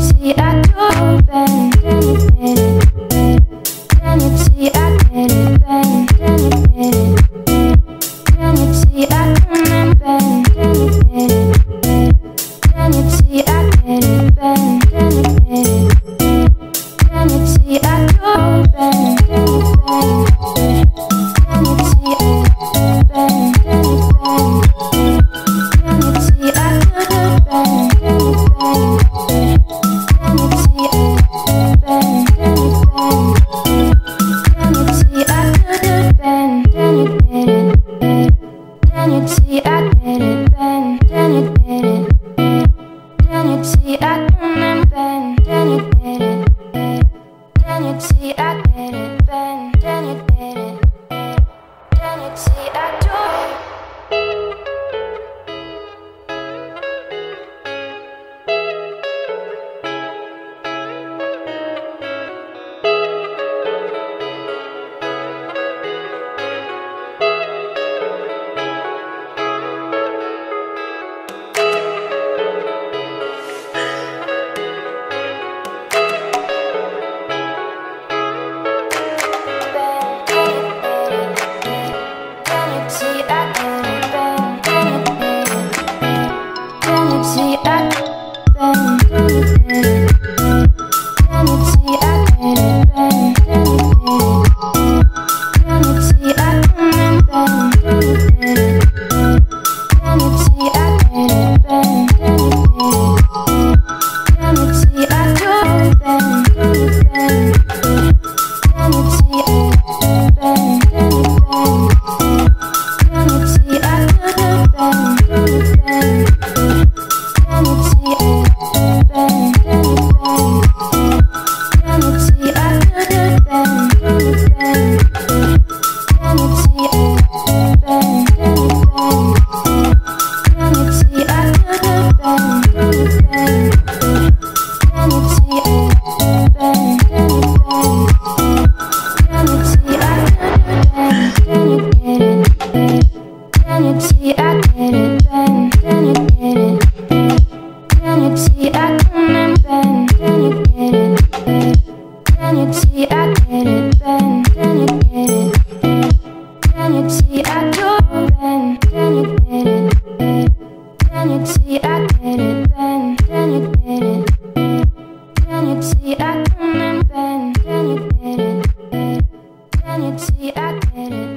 See, I go back anything. eternity. I Insanity, I get it.